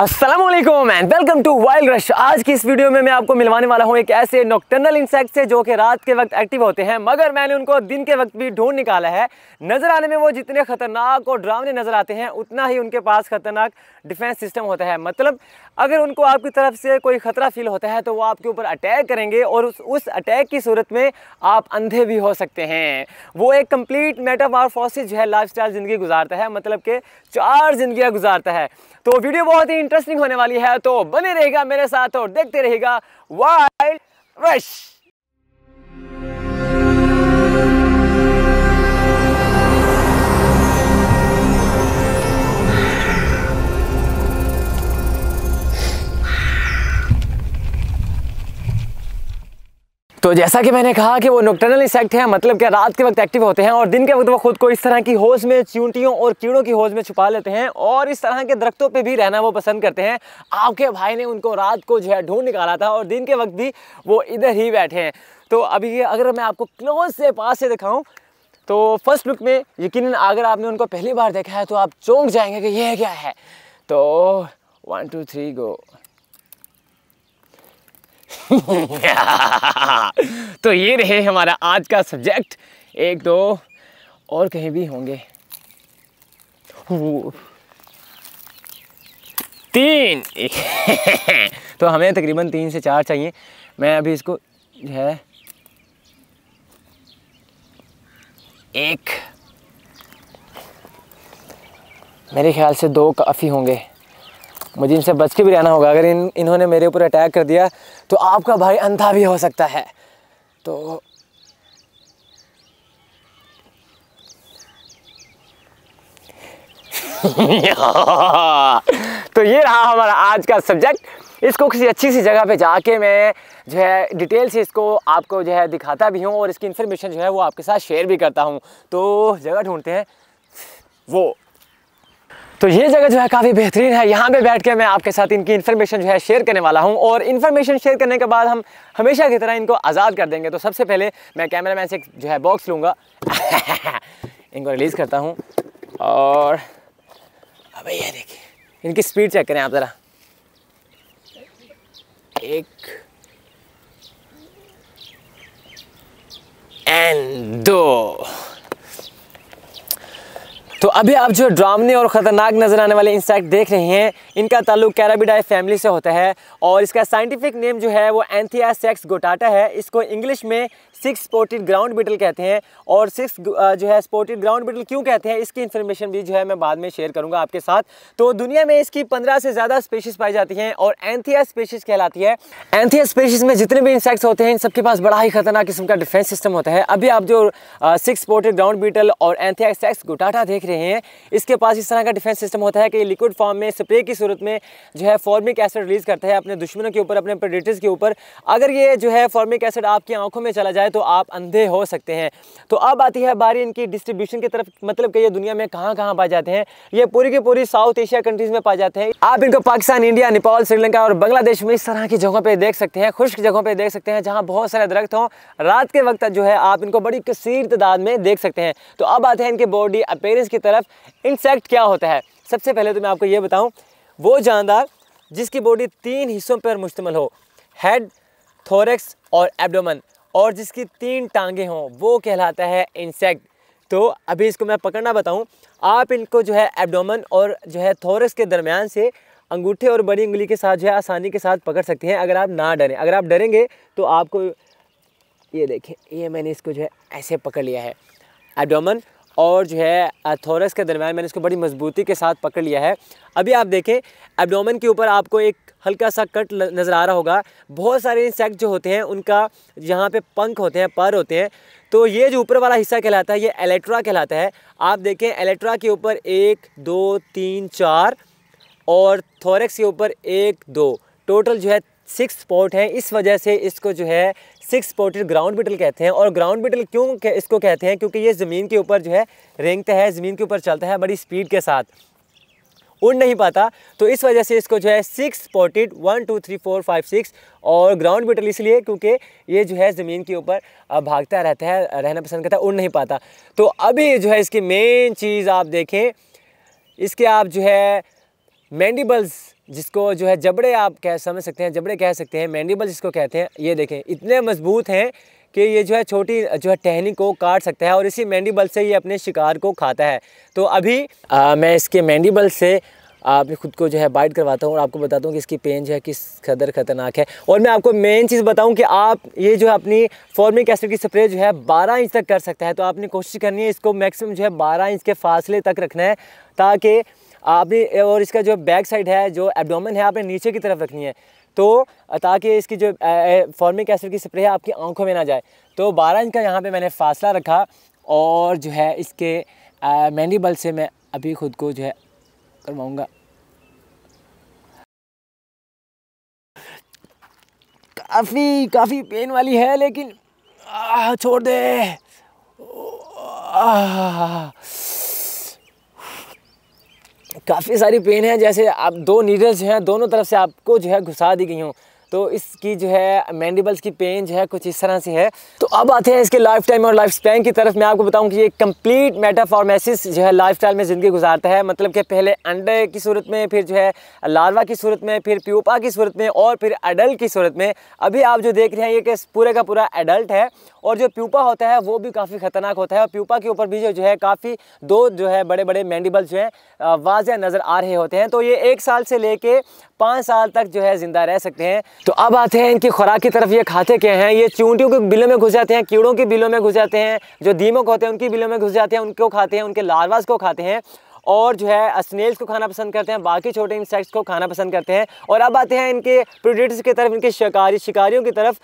वालेकुम and welcome to Wild Rush आज की इस वीडियो में मैं आपको मिलवाने वाला हूँ एक ऐसे नॉक्टर्नल इंसेक्ट से जो कि रात के वक्त एक्टिव होते हैं, मगर मैंने उनको दिन के वक्त भी ढूंढ निकाला है। नज़र आने में वो जितने खतरनाक और डरावने नज़र आते हैं, उतना ही उनके पास खतरनाक डिफेंस सिस्टम होता है। मतलब अगर उनको आपकी तरफ़ से कोई ख़तरा फील होता है तो वो आपके ऊपर अटैक करेंगे और उस उस अटैक की सूरत में आप अंधे भी हो सकते हैं। वो एक कंप्लीट मेटामार्फोसिस जो है लाइफ ज़िंदगी गुजारता है मतलब कि चार जिंदगियाँ गुजारता है। तो वीडियो बहुत ही इंटरेस्टिंग होने वाली है तो बने रहेगा मेरे साथ और देखते रहेगा वाइल्ड रश तो जैसा कि मैंने कहा कि वो नोक्टर्नल इंसेक्ट है मतलब कि रात के वक्त एक्टिव होते हैं और दिन के वक्त वो खुद को इस तरह की होज में, चूंटियों और कीड़ों की होज में छुपा लेते हैं और इस तरह के दरख्तों पे भी रहना वो पसंद करते हैं। आपके भाई ने उनको रात को जो है ढूंढ निकाला था और दिन के वक्त भी वो इधर ही बैठे हैं। तो अभी अगर मैं आपको क्लोज से पास से दिखाऊँ तो फ़र्स्ट लुक में यकीन अगर आपने उनको पहली बार देखा है तो आप चौंक जाएँगे कि यह क्या है। तो वन टू थ्री गो तो ये रहे हमारा आज का सब्जेक्ट एक, दो और कहीं भी होंगे. तीन. तो हमें तकरीबन तीन से चार चाहिए. मैं अभी इसको जो है एक, मेरे ख्याल से दो काफ़ी होंगे. मुझे इनसे बच के भी रहना होगा। अगर इन, इन्होंने मेरे ऊपर अटैक कर दिया तो आपका भाई अंधा भी हो सकता है। तो तो ये रहा हमारा आज का सब्जेक्ट इसको किसी अच्छी सी जगह पे जाके मैं जो है डिटेल से इसको आपको जो है दिखाता भी हूँ, और इसकी इन्फॉर्मेशन जो है वो आपके साथ शेयर भी करता हूँ। तो जगह ढूंढते हैं वो। तो ये जगह जो है काफ़ी बेहतरीन है। यहाँ पे बैठ के मैं आपके साथ इनकी इन्फॉर्मेशन जो है शेयर करने वाला हूँ और इन्फॉर्मेशन शेयर करने के बाद हम हमेशा की तरह इनको आज़ाद कर देंगे। तो सबसे पहले मैं कैमरा मैन से जो है बॉक्स लूँगा। इनको रिलीज़ करता हूँ और अब ये देखिए, इनकी स्पीड चेक करें आप ज़रा। एक एंड दो। तो अभी आप जो ड्रामने और ख़तरनाक नज़र आने वाले इंसेक्ट देख रहे हैं, इनका ताल्लुक कैराबिडाई फैमिली से होता है और इसका साइंटिफिक नेम जो है वो एंथिया सेक्स गोटाटा है। इसको इंग्लिश में सिक्स स्पोर्टेड ग्राउंड बिटल कहते हैं और सिक्स जो है स्पोर्टेड ग्राउंड बिटल क्यों कहते हैं, इसकी इन्फॉर्मेशन भी जो है मैं बाद में शेयर करूँगा आपके साथ। तो दुनिया में इसकी पंद्रह से ज़्यादा स्पेशीज़ पाई जाती हैं और एंथिया स्पेशीज़ कहलाती है। एंथिया स्पेशीज़ में जितने भी इंसेक्ट्स होते हैं, इन सबके पास बड़ा ही खतरनाक किस्म का डिफेंस सिस्टम होता है। अभी आप जो सिक्स स्पोर्टेड ग्राउंड बीटल और एंथिया सेक्स गोटाटा देख रहे हैं। इसके पास इस तरह का डिफेंस सिस्टम होता है कि लिक्विड फॉर्म में स्प्रे की सूरत में जो है फॉर्मिक एसिड रिलीज़ करता है अपने दुश्मनों के ऊपर, अपने प्रेडेटर्स के ऊपर। अगर ये जो है फॉर्मिक एसिड आपकी आँखों में चला जाए तो आप अंधे हो सकते हैं। तो अब आती है बारी इनकी डिस्ट्रीब्यूशन की तरफ़ मतलब कि ये दुनिया में कहाँ कहाँ पाए जाते हैं। ये पूरी की पूरी साउथ एशिया कंट्रीज़ में पाए जाते हैं। आप इनको पाकिस्तान, इंडिया, नेपाल, श्रीलंका और बांग्लादेश में इस तरह की जगहों पर देख सकते हैं, खुश्क जगहों पर देख सकते हैं, जहाँ बहुत सारे दरख्त हों। रात के वक्त जो है आप इनको बड़ी कसीर तादाद में देख सकते हैं। तो अब आते हैं इनके बॉडी अपेयरेंस की तरफ़ इंसेक्ट क्या होता है? सबसे पहले तो मैं आपको ये बताऊँ, वो जानदार जिसकी बॉडी तीन हिस्सों पर मुश्तमल हो हेड थोरेक्स और एब्डोमन और जिसकी तीन टांगे हों, वो कहलाता है इंसेक्ट तो अभी इसको मैं पकड़ना बताऊँ, आप इनको जो है एब्डोमन और जो है थोरस के दरमियान से अंगूठे और बड़ी उंगली के साथ जो है आसानी के साथ पकड़ सकते हैं, अगर आप ना डरें। अगर आप डरेंगे तो आपको ये देखें, ये मैंने इसको जो है ऐसे पकड़ लिया है। एब्डोमन और जो है थोरस के दरमियान मैंने इसको बड़ी मजबूती के साथ पकड़ लिया है। अभी आप देखें एब्डोमन के ऊपर आपको एक हल्का सा कट नज़र आ रहा होगा। बहुत सारे इंसेक्ट जो होते हैं, उनका यहाँ पे पंख होते हैं, पर होते हैं। तो ये जो ऊपर वाला हिस्सा कहलाता है, ये एलेक्ट्रा कहलाता है। आप देखें एलेक्ट्रा के ऊपर एक, दो, तीन, चार और थोरेक्स के ऊपर एक, दो। टोटल जो है सिक्स स्पॉट हैं। इस वजह से इसको जो है सिक्स स्पॉटेड ग्राउंड बिटल कहते हैं। और ग्राउंड बिटल क्यों इसको कहते हैं? क्योंकि ये ज़मीन के ऊपर जो है, रेंगता है, ज़मीन के ऊपर चलता है, बड़ी स्पीड के साथ। उड़ नहीं पाता। तो इस वजह से इसको जो है, six spotted one, two, three, four, five, six, और ग्राउंड बिटल इसलिए क्योंकि ये जो है, ज़मीन के ऊपर भागता रहता है, रहना पसंद करता है, उड़ नहीं पाता। तो अभी जो है, इसकी मेन चीज़ आप देखें, इसके आप जो है मैंडिबल्स जिसको जो है जबड़े आप कह समझ सकते हैं जबड़े कह सकते हैं मैंडिबल जिसको कहते हैं ये देखें इतने मज़बूत हैं कि ये जो है छोटी जो है टहनी को काट सकता है और इसी मैंडिबल से ये अपने शिकार को खाता है। तो अभी आ, मैं इसके मैंडिबल से आप खुद को जो है बाइट करवाता हूँ और आपको बताता हूँ कि इसकी पेन जो है किस कदर ख़तरनाक है। और मैं आपको मेन चीज़ बताऊँ कि आप ये जो है अपनी फॉर्मिक एसिड की स्प्रे जो है 12 इंच तक कर सकता है। तो आपने कोशिश करनी है इसको मैक्सिमम जो है 12 इंच के फासले तक रखना है ताकि आपने और इसका जो बैक साइड है जो एबडोमन है आपने नीचे की तरफ़ रखनी है। तो ताकि इसकी जो फॉर्मिक एसिड की स्प्रे है आपकी आँखों में ना जाए। तो बारह इंच का यहाँ पे मैंने फासला रखा और जो है इसके मैंडीबल से मैं अभी ख़ुद को जो है करवाऊँगा। काफ़ी काफ़ी पेन वाली है लेकिन आ, छोड़ दे। आ, काफ़ी सारी पेन है, जैसे आप दो नीडल्स हैं, दोनों तरफ़ से आपको जो है घुसा दी गई हूँ। तो इसकी जो है मैंडिबल्स की पेन जो है कुछ इस तरह से है। तो अब आते हैं इसके लाइफ टाइम और लाइफ स्पैन की तरफ़। मैं आपको बताऊँ कि ये कंप्लीट मेटाफॉर्मेसिस जो है लाइफ स्टाइल में ज़िंदगी गुजारता है। मतलब कि पहले अंडे की सूरत में, फिर जो है लार्वा की सूरत में, फिर प्यूपा की सूरत में और फिर अडल्ट की सूरत में। अभी आप जो देख रहे हैं, ये कि पूरे का पूरा एडल्ट है। और जो प्यूपा होता है, वो भी काफ़ी ख़तरनाक होता है और प्यूपा के ऊपर भी जो है काफ़ी दो जो है बड़े बड़े मैंडिबल्स जो हैं वाजह नज़र आ रहे होते हैं। तो ये एक साल से लेके पाँच साल तक जो है ज़िंदा रह सकते हैं। तो अब आते हैं, इनकी खुराक की तरफ़ ये खाते क्या हैं? ये चूंटियों के बिलों में घुस जाते हैं, कीड़ों के बिलों में घुस जाते हैं, जो दीमक होते हैं, उनकी बिलों में घुस जाते हैं, उनको खाते हैं, उनके लार्वास को खाते हैं और जो है स्नेल्स को खाना पसंद करते हैं, बाकी छोटे इंसेक्ट्स को खाना पसंद करते हैं। और अब आते हैं, इनके प्रोडेटर्स की तरफ़, इनके शिकारी, शिकारियों की तरफ़।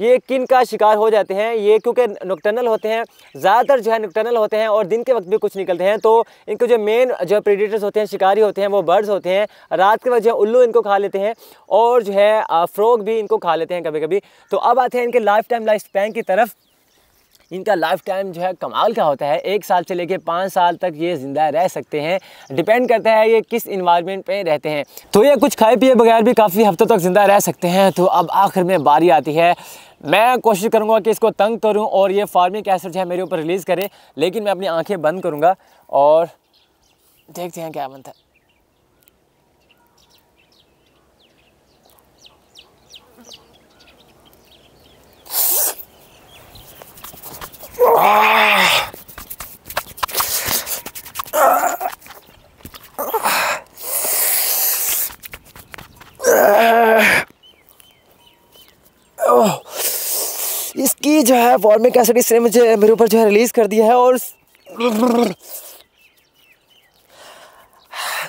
ये किन का शिकार हो जाते हैं? ये क्योंकि नुकटनल होते हैं, ज़्यादातर जो है नुकटनल होते हैं और दिन के वक्त भी कुछ निकलते हैं तो इनके जो मेन जो प्रेडिटर्स होते हैं, शिकारी होते हैं, वो बर्ड्स होते हैं, रात के वक्त जो है उल्लू इनको खा लेते हैं और जो है फ्रॉग भी इनको खा लेते हैं कभी कभी तो अब आते हैं इनके लाइफ टाइम लाइफ स्पैन की तरफ़। इनका लाइफ टाइम जो है कमाल का होता है। एक साल से लेकर पाँच साल तक ये ज़िंदा रह सकते हैं। डिपेंड करता है ये किस इन्वायरमेंट पे रहते हैं। तो ये कुछ खाए पिए बगैर भी काफ़ी हफ्तों तक ज़िंदा रह सकते हैं। तो अब आखिर में बारी आती है मैं कोशिश करूँगा कि इसको तंग करूँ और ये फार्मिक एसिड जो है मेरे ऊपर रिलीज़ करे, लेकिन मैं अपनी आँखें बंद करूँगा और देखते हैं क्या बनता है। इसकी जो है फॉर्मिक एसिड इसने मुझे, मेरे ऊपर जो है रिलीज़ कर दिया है और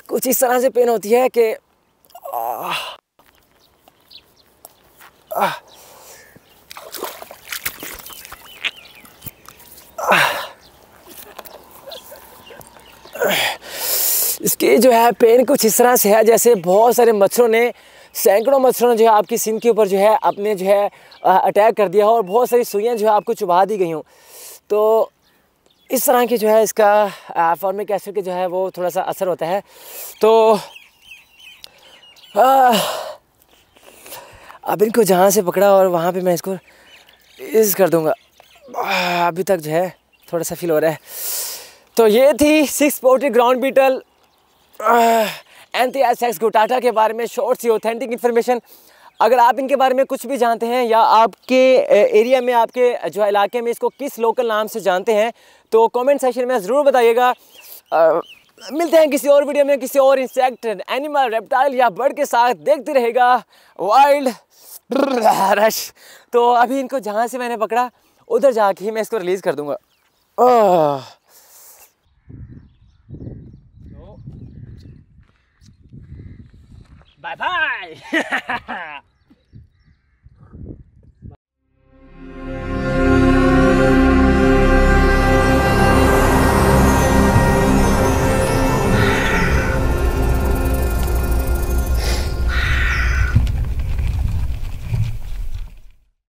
कुछ इस तरह से पेन होती है कि, इसकी जो है पेन कुछ इस तरह से है, जैसे बहुत सारे मच्छरों ने सैकड़ों मच्छरों ने जो है आपकी सिंध के ऊपर जो है अपने जो है अटैक कर दिया हो और बहुत सारी सुइयाँ जो है आपको चुभा दी गई हूँ। तो इस तरह की जो है इसका फॉर्मिक एसिड के जो है वो थोड़ा सा असर होता है। तो आ, अब इनको जहाँ से पकड़ा और वहाँ पे मैं इसको इस कर दूँगा। अभी तक जो है थोड़ा सा फील हो रहा है। तो ये थी सिक्स पोर्टी ग्राउंड बीटल एंथी गोटाटा के बारे में शॉर्ट सी ऑथेंटिक इन्फॉर्मेशन अगर आप इनके बारे में कुछ भी जानते हैं या आपके एरिया में, आपके, जो इलाके में इसको किस लोकल नाम से जानते हैं तो कमेंट सेक्शन में ज़रूर बताइएगा। मिलते हैं किसी और वीडियो में, किसी और इंसेक्ट एनिमल रेप्टाइल या बर्ड के साथ। देखते रहेगा वाइल्ड रश तो अभी इनको जहाँ से मैंने पकड़ा, उधर जाके मैं इसको रिलीज़ कर दूँगा। 拜拜！